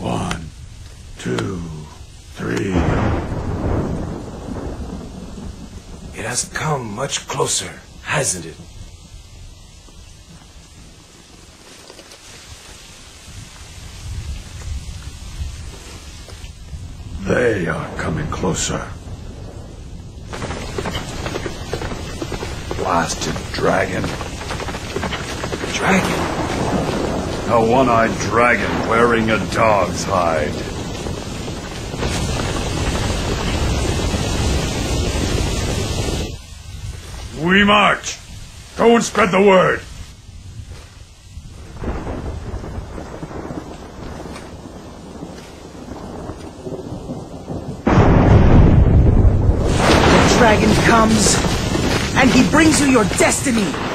One, two, three. It has come much closer, hasn't it? They are coming closer. Blasted dragon. Dragon. A one-eyed dragon wearing a dog's hide. We march! Go and spread the word! The dragon comes, and he brings you your destiny!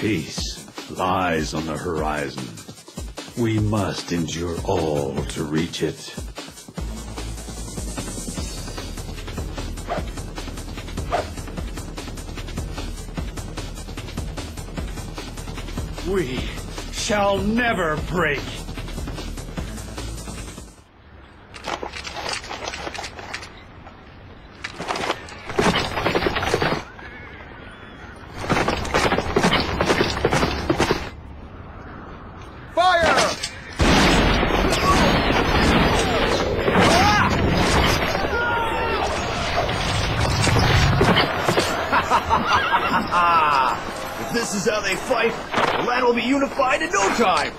Peace lies on the horizon. We must endure all to reach it. We shall never break. If this is how they fight, the land will be unified in no time.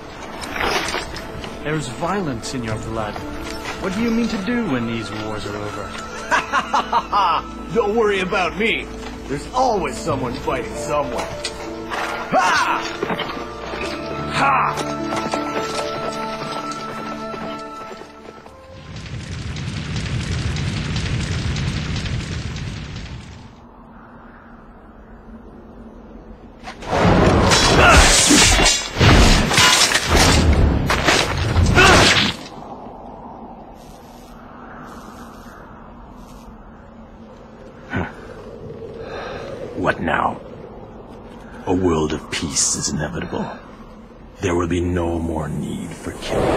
There's violence in your blood. What do you mean to do when these wars are over? Don't worry about me. There's always someone fighting someone. Ha! Ha! What now? A world of peace is inevitable. There will be no more need for killing.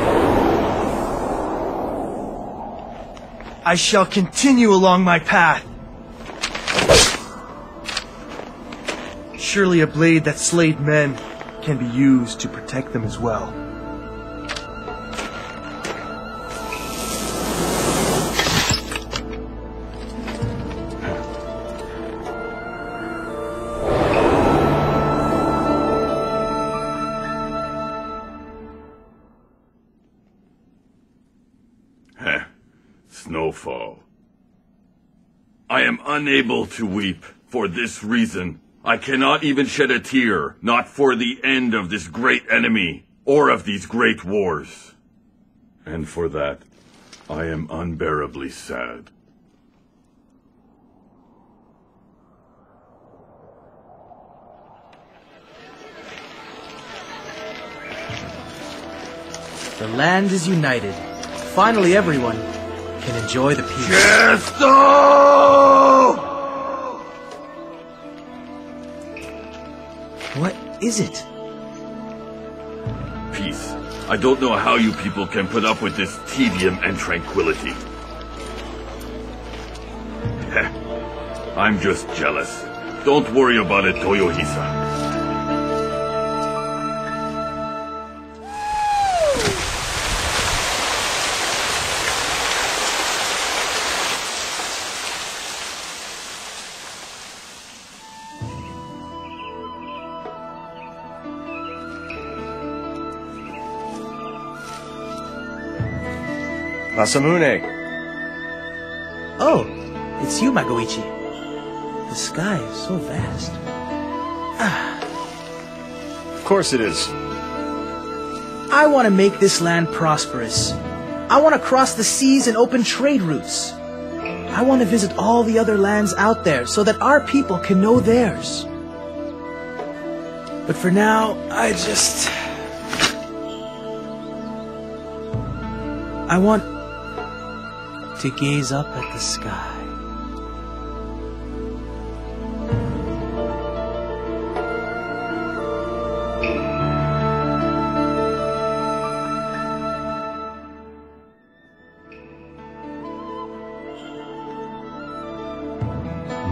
I shall continue along my path. Surely a blade that slayed men can be used to protect them as well. Snowfall. I am unable to weep for this reason. I cannot even shed a tear, not for the end of this great enemy, or of these great wars. And for that, I am unbearably sad. The land is united. Finally, everyone can enjoy the peace. Gesto! What is it? Peace. I don't know how you people can put up with this tedium and tranquility. Heh. I'm just jealous. Don't worry about it, Toyohisa. Masamune, Oh, it's you, Magoichi. The sky is so vast. Ah. of course it is. I want to make this land prosperous. I want to cross the seas and open trade routes. I want to visit all the other lands out there so that our people can know theirs. But for now, I just. I want to gaze up at the sky.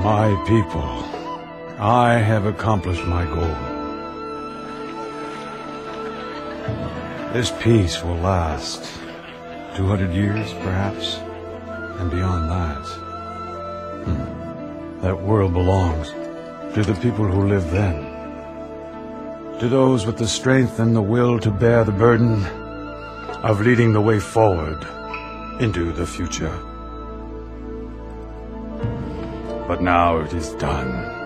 My people, I have accomplished my goal. This peace will last 200 years, perhaps and beyond that. Hmm. That world belongs to the people who live then. To those with the strength and the will to bear the burden of leading the way forward into the future. But now it is done.